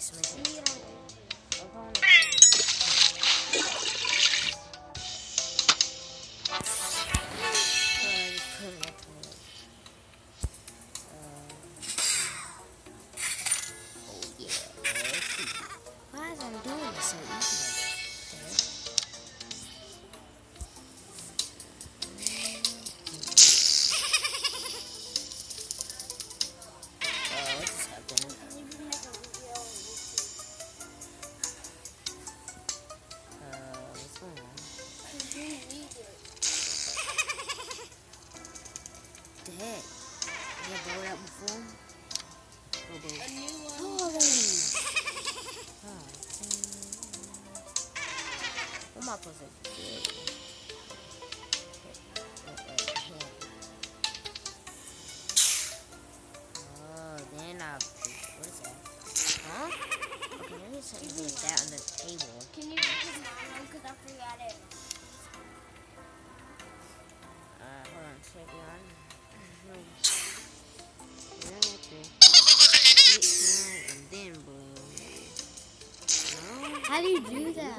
if heck? You have blown out before? Oh. A new one. Oh, already. Oh, what am I supposed to do? Oh. What is that? Huh? Okay, let me set this that on the table. Can you get mine one? Cause I forgot it. Uh, hold on, check it on. How do you do that?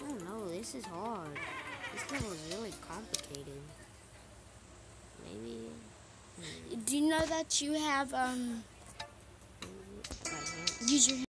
I don't know. This is hard. This level is really complicated. Maybe. hmm, Do you know that you have um maybe got a hint. use your